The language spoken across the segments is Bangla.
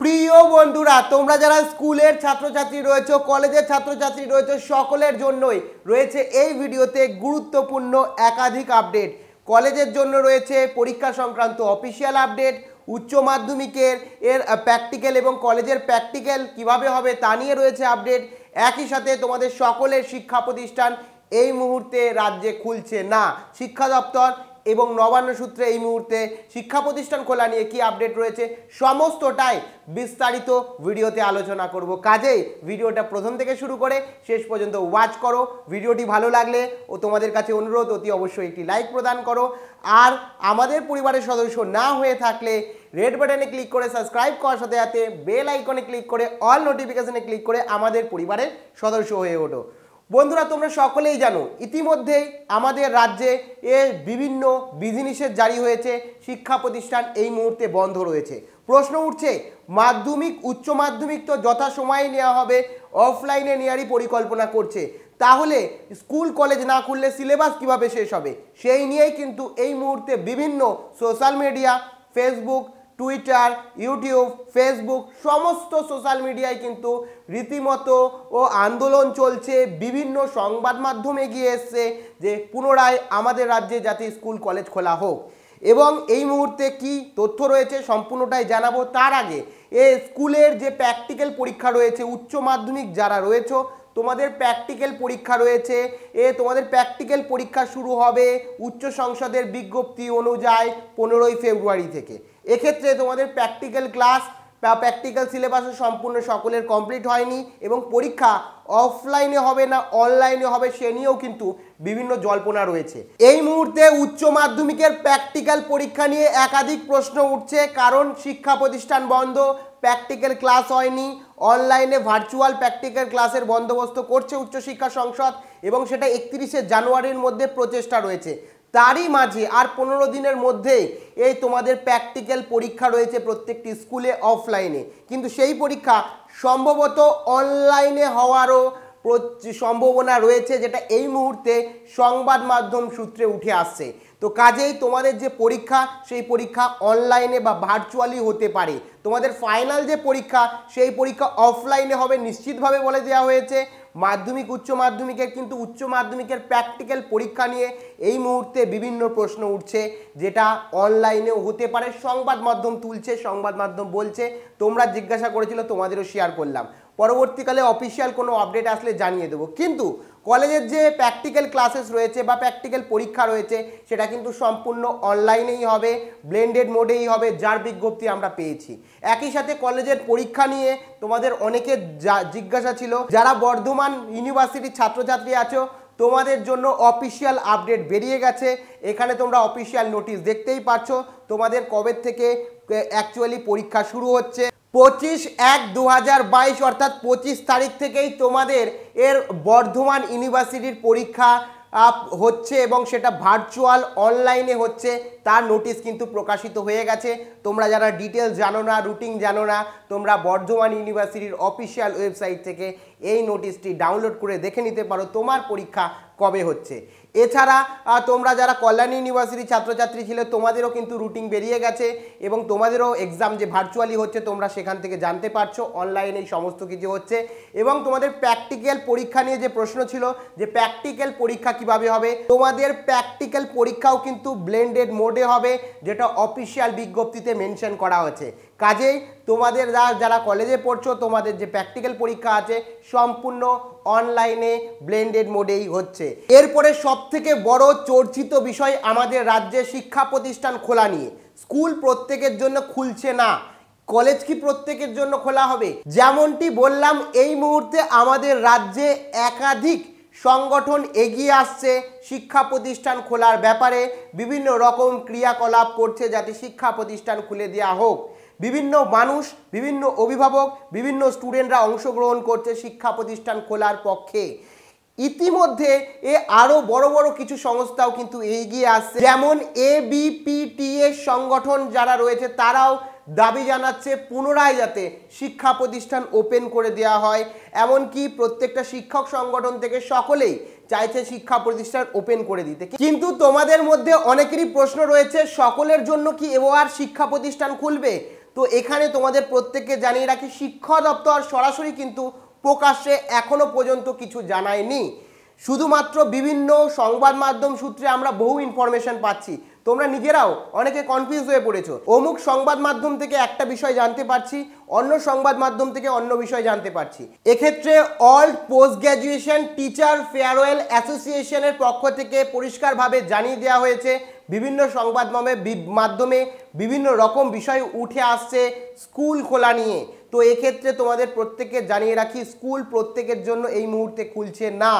প্রিয় বন্ধুরা, তোমরা যারা স্কুলের ছাত্রছাত্রী রয়েছে, কলেজের ছাত্রছাত্রী রয়েছে, সকলের জন্যই রয়েছে এই ভিডিওতে গুরুত্বপূর্ণ একাধিক আপডেট। কলেজের জন্য রয়েছে পরীক্ষা সংক্রান্ত অফিসিয়াল আপডেট, উচ্চ মাধ্যমিকের এর প্র্যাকটিক্যাল এবং কলেজের প্র্যাকটিক্যাল কীভাবে হবে তা নিয়ে রয়েছে আপডেট। একই সাথে তোমাদের সকলের শিক্ষা প্রতিষ্ঠান এই মুহূর্তে রাজ্যে খুলছে না। শিক্ষা দপ্তর এবং নবান্ন সূত্রে এই মুহূর্তে শিক্ষা প্রতিষ্ঠান খোলা নিয়ে কি আপডেট রয়েছে সমস্তটাই বিস্তারিত ভিডিওতে আলোচনা করব। কাজেই ভিডিওটা প্রথম থেকে শুরু করে শেষ পর্যন্ত ওয়াচ করো। ভিডিওটি ভালো লাগলে ও তোমাদের কাছে অনুরোধ, অতি অবশ্যই একটি লাইক প্রদান করো। আর আমাদের পরিবারের সদস্য না হয়ে থাকলে রেড বাটনে ক্লিক করে সাবস্ক্রাইব করার সাথে সাথে বেল আইকনে ক্লিক করে অল নোটিফিকেশনে ক্লিক করে আমাদের পরিবারের সদস্য হয়ে ওঠো। বন্ধুরা, তোমরা সকলেই জানো ইতিমধ্যেই আমাদের রাজ্যে এ বিভিন্ন বিধিনিষেধ জারি হয়েছে, শিক্ষা প্রতিষ্ঠান এই মুহূর্তে বন্ধ রয়েছে। প্রশ্ন উঠছে, মাধ্যমিক, উচ্চ মাধ্যমিক তো যথাসময়ে নেওয়া হবে অফলাইনে নেওয়ারই পরিকল্পনা করছে। তাহলে স্কুল, কলেজ না খুললে সিলেবাস কীভাবে শেষ হবে? সেই নিয়েই কিন্তু এই মুহূর্তে বিভিন্ন social media Facebook Twitter YouTube Facebook সমস্ত সোশ্যাল মিডিয়ায় কিন্তু রীতিমতো ও আন্দোলন চলছে। বিভিন্ন সংবাদ মাধ্যমে গিয়ে এসছে যে পুনরায় আমাদের রাজ্যে যাতে স্কুল কলেজ খোলা হোক। এবং এই মুহূর্তে কি তথ্য রয়েছে সম্পূর্ণটাই জানাব তার আগে। এ স্কুলের যে প্র্যাকটিক্যাল পরীক্ষা রয়েছে, উচ্চ মাধ্যমিক যারা রয়েছে, তোমাদের প্র্যাকটিক্যাল পরীক্ষা রয়েছে। এ তোমাদের প্র্যাকটিক্যাল পরীক্ষা শুরু হবে উচ্চ সংসদের বিজ্ঞপ্তি অনুযায়ী পনেরোই ফেব্রুয়ারি থেকে। এক্ষেত্রে তোমাদের প্র্যাকটিক্যাল ক্লাস বা প্র্যাকটিক্যাল সিলেবাসও সম্পূর্ণ সকলের কমপ্লিট হয়নি এবং পরীক্ষা অফলাইনে হবে না অনলাইনে হবে সে নিয়েও কিন্তু বিভিন্ন জল্পনা রয়েছে। এই মুহূর্তে উচ্চ মাধ্যমিকের প্র্যাকটিক্যাল পরীক্ষা নিয়ে একাধিক প্রশ্ন উঠছে কারণ শিক্ষা প্রতিষ্ঠান বন্ধ প্র্যাকটিক্যাল ক্লাস হয়নি অনলাইনে ভার্চুয়াল প্র্যাকটিক্যাল ক্লাসের বন্দোবস্ত করছে উচ্চশিক্ষা সংসদ এবং সেটা একত্রিশে জানুয়ারির মধ্যে প্রচেষ্টা রয়েছে। তারই মাঝে আর পনেরো দিনের মধ্যেই এই তোমাদের প্র্যাকটিক্যাল পরীক্ষা রয়েছে প্রত্যেকটি স্কুলে অফলাইনে কিন্তু সেই পরীক্ষা সম্ভবত অনলাইনে হওয়ারও সম্ভাবনা রয়েছে যেটা এই মুহূর্তে সংবাদ মাধ্যম সূত্রে উঠে আসছে। তো কাজেই তোমাদের যে পরীক্ষা, সেই পরীক্ষা অনলাইনে বা ভার্চুয়ালি হতে পারে। তোমাদের ফাইনাল যে পরীক্ষা, সেই পরীক্ষা অফলাইনে হবে, নিশ্চিতভাবে বলে দেওয়া হয়েছে। মাধ্যমিক, উচ্চ মাধ্যমিকের কিন্তু উচ্চ মাধ্যমিকের প্র্যাকটিক্যাল পরীক্ষা নিয়ে এই মুহূর্তে বিভিন্ন প্রশ্ন উঠছে, যেটা অনলাইনেও হতে পারে, সংবাদ মাধ্যম তুলছে, সংবাদ মাধ্যম বলছে, তোমরা জিজ্ঞাসা করেছিল, তোমাদেরও শেয়ার করলাম। পরবর্তীকালে অফিসিয়াল কোনো আপডেট আসলে জানিয়ে দেবো। কিন্তু কলেজের যে প্র্যাকটিক্যাল ক্লাসেস রয়েছে বা প্র্যাকটিক্যাল পরীক্ষা রয়েছে, সেটা কিন্তু সম্পূর্ণ অনলাইনেই হবে ব্লেন্ডেড মোডেই হবে, যার বিজ্ঞপ্তি আমরা পেয়েছি। একই সাথে কলেজের পরীক্ষা নিয়ে তোমাদের অনেকের জিজ্ঞাসা ছিল, যারা বর্ধমান ইউনিভার্সিটির ছাত্রছাত্রী আছো, তোমাদের জন্য অফিসিয়াল আপডেট বেরিয়ে গেছে। এখানে তোমরা অফিসিয়াল নোটিশ দেখতেই পাচ্ছ তোমাদের কবে থেকে অ্যাকচুয়ালি পরীক্ষা শুরু হচ্ছে। পঁচিশ এক দু অর্থাৎ পঁচিশ তারিখ থেকেই তোমাদের এর বর্ধমান ইউনিভার্সিটির পরীক্ষা হচ্ছে এবং সেটা ভার্চুয়াল অনলাইনে হচ্ছে। তার নোটিশ কিন্তু প্রকাশিত হয়ে গেছে। তোমরা যারা ডিটেলস জানো না রুটিন জানো না, তোমরা বর্ধমান ইউনিভার্সিটির অফিসিয়াল ওয়েবসাইট থেকে এই নোটিশটি ডাউনলোড করে দেখে নিতে পারো, তোমার পরীক্ষা কবে হচ্ছে। এছাড়া তোমরা যারা কল্যাণী ইউনিভার্সিটি ছাত্রছাত্রী ছিল, তোমাদেরও কিন্তু রুটিন বেরিয়ে গেছে এবং তোমাদেরও এক্সাম যে ভার্চুয়ালি হচ্ছে, তোমরা সেখান থেকে জানতে পারছ অনলাইনেই সমস্ত কিছু হচ্ছে। এবং তোমাদের প্র্যাকটিক্যাল পরীক্ষা নিয়ে যে প্রশ্ন ছিল, যে প্র্যাকটিক্যাল পরীক্ষা কীভাবে হবে, তোমাদের প্র্যাকটিক্যাল পরীক্ষাও কিন্তু ব্লেন্ডেড মোডে হবে, যেটা অফিসিয়াল বিজ্ঞপ্তিতে মেনশন করা হয়েছে। কাজেই তোমাদের যারা কলেজে পড়ছো, তোমাদের যে প্র্যাকটিক্যাল পরীক্ষা আছে, সম্পূর্ণ অনলাইনে ব্লেন্ডেড মোডেই হচ্ছে। এরপরে সব থেকে বড় চর্চিত বিষয় আমাদের রাজ্যে শিক্ষা প্রতিষ্ঠান খোলা নিয়ে। স্কুল প্রত্যেকের জন্য খুলছে না। কলেজ কি প্রত্যেকের জন্য খোলা হবে? যেমনটি বললাম, এই মুহূর্তে আমাদের রাজ্যে একাধিক সংগঠন এগিয়ে আসছে, শিক্ষা প্রতিষ্ঠান খোলার ব্যাপারে বিভিন্ন রকম ক্রিয়াকলাপ করছে যাতে শিক্ষা প্রতিষ্ঠান খুলে দেওয়া হোক। বিভিন্ন মানুষ, বিভিন্ন অভিভাবক, বিভিন্ন স্টুডেন্টরা অংশগ্রহণ করছে শিক্ষা প্রতিষ্ঠান খোলার পক্ষে। ইতিমধ্যে এ আরও বড় বড় কিছু সংস্থাও কিন্তু এগিয়ে আসছে। যেমন এ বিপিটিএস সংগঠন যারা রয়েছে, তারাও দাবি জানাচ্ছে পুনরায় যাতে শিক্ষা প্রতিষ্ঠান ওপেন করে দেওয়া হয়। এমনকি প্রত্যেকটা শিক্ষক সংগঠন থেকে সকলেই চাইছে শিক্ষা প্রতিষ্ঠান ওপেন করে দিতে। কিন্তু তোমাদের মধ্যে অনেকেরই প্রশ্ন রয়েছে, সকলের জন্য কি এবার শিক্ষা প্রতিষ্ঠান খুলবে? তো এখানে তোমাদের প্রত্যেককে জানিয়ে রাখি, শিক্ষা দপ্তর সরাসরি কিন্তু প্রকাশ্যে এখনও পর্যন্ত কিছু জানায়নি। শুধুমাত্র বিভিন্ন সংবাদ মাধ্যম সূত্রে আমরা বহু ইনফরমেশন পাচ্ছি। তোমরা নিজেরাও অনেকে কনফিউজ হয়ে পড়েছো। অমুক সংবাদ মাধ্যম থেকে একটা বিষয় জানতে পারছি, অন্য সংবাদ মাধ্যম থেকে অন্য বিষয় জানতে পারছি। এক্ষেত্রে all post graduation teacher farewell অ্যাসোসিয়েশনের পক্ষ থেকে পরিষ্কারভাবে জানিয়ে দেওয়া হয়েছে, বিভিন্ন সংবাদ মাধ্যমে বিভিন্ন রকম বিষয় উঠে আসছে স্কুল খোলা নিয়ে। তো এক্ষেত্রে তোমাদের প্রত্যেককে জানিয়ে রাখি স্কুল প্রত্যেকের জন্য এই মুহূর্তে খুলছে না।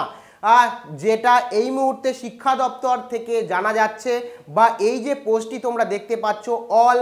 যেটা এই মুহূর্তে শিক্ষা দপ্তর থেকে জানা যাচ্ছে বা এই যে পোস্টটি তোমরা দেখতে পাচ্ছ all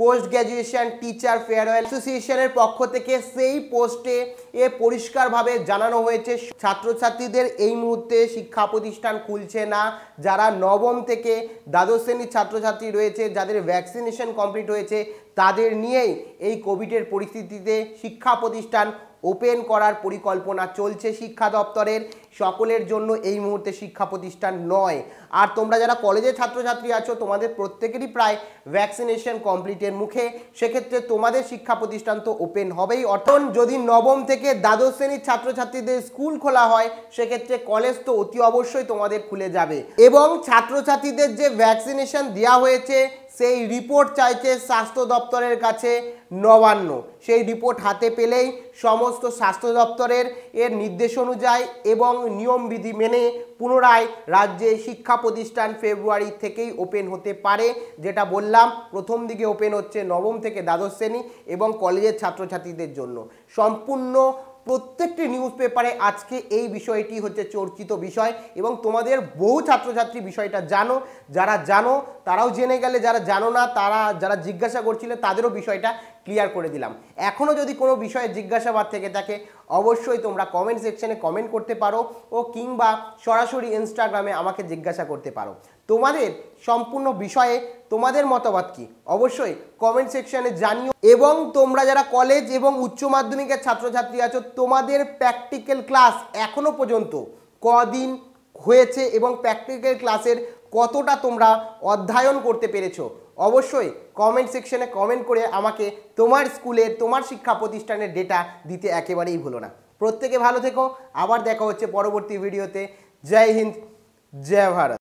post graduation teacher farewell অ্যাসোসিয়েশনের পক্ষ থেকে সেই পোস্টে এ পরিষ্কারভাবে জানানো হয়েছে, ছাত্রছাত্রীদের এই মুহূর্তে শিক্ষা প্রতিষ্ঠান খুলছে না। যারা নবম থেকে দ্বাদশ শ্রেণির ছাত্রছাত্রী রয়েছে, যাদের ভ্যাকসিনেশন কমপ্লিট হয়েছে, তাদের নিয়েই এই কোভিডের পরিস্থিতিতে শিক্ষা প্রতিষ্ঠান ওপেন করার পরিকল্পনা চলছে শিক্ষা দপ্তরের। সকলের জন্য এই মুহূর্তে শিক্ষা প্রতিষ্ঠান নয়। আর তোমরা যারা কলেজের ছাত্রছাত্রী আছো, তোমাদের প্রত্যেকেরই প্রায় ভ্যাকসিনেশন কমপ্লিটের মুখে। সেক্ষেত্রে তোমাদের শিক্ষা প্রতিষ্ঠান তো ওপেন হবেই। অর্থন যদি নবম থেকে দ্বাদশ শ্রেণির ছাত্রছাত্রীদের স্কুল খোলা হয়, সেক্ষেত্রে কলেজ তো অতি অবশ্যই তোমাদের খুলে যাবে। এবং ছাত্রছাত্রীদের যে ভ্যাকসিনেশন দেওয়া হয়েছে সেই রিপোর্ট চাইছে স্বাস্থ্য দপ্তরের কাছে নবান্ন। সেই রিপোর্ট হাতে পেলেই সমস্ত স্বাস্থ্য দপ্তরের এর নির্দেশ অনুযায়ী এবং নিয়মবিধি মেনে পুনরায় রাজ্যে শিক্ষা প্রতিষ্ঠান ফেব্রুয়ারি থেকেই ওপেন হতে পারে, যেটা বললাম, প্রথম দিকে ওপেন হচ্ছে নবম থেকে দ্বাদশ শ্রেণি এবং কলেজের ছাত্রছাত্রীদের জন্য। সম্পূর্ণ প্রত্যেকটি নিউজ পেপারে আজকে এই বিষয়টি হচ্ছে চর্চিত বিষয় এবং তোমাদের বহু ছাত্রছাত্রী বিষয়টা জানো, যারা জানো, তারাও জেনে গেলে, যারা জানো না, তারা, যারা জিজ্ঞাসা করছিলে, তাদেরও বিষয়টা ক্লিয়ার করে দিলাম। এখনও যদি কোনো বিষয়ে জিজ্ঞাসাবাদ থেকে থাকে, অবশ্যই তোমরা কমেন্ট সেকশনে কমেন্ট করতে পারো ও কিংবা সরাসরি ইনস্টাগ্রামে আমাকে জিজ্ঞাসা করতে পারো। তোমাদের সম্পূর্ণ বিষয়ে তোমাদের মতামত কি? অবশ্যই কমেন্ট সেকশনে জানিও। এবং তোমরা যারা কলেজ এবং উচ্চ মাধ্যমিকের ছাত্রছাত্রী আছো, তোমাদের প্র্যাকটিক্যাল ক্লাস এখনও পর্যন্ত কদিন হয়েছে এবং প্র্যাকটিক্যাল ক্লাসের কতটা তোমরা অধ্যয়ন করতে পেরেছ? অবশ্যই কমেন্ট সেকশনে কমেন্ট করে আমাকে তোমার স্কুলের তোমার শিক্ষা প্রতিষ্ঠানের ডেটা দিতে একেবারেই ভুলো না। প্রত্যেকে ভালো থেকো। আবার দেখা হচ্ছে পরবর্তী ভিডিওতে জয় হিন্দ, জয় ভারত।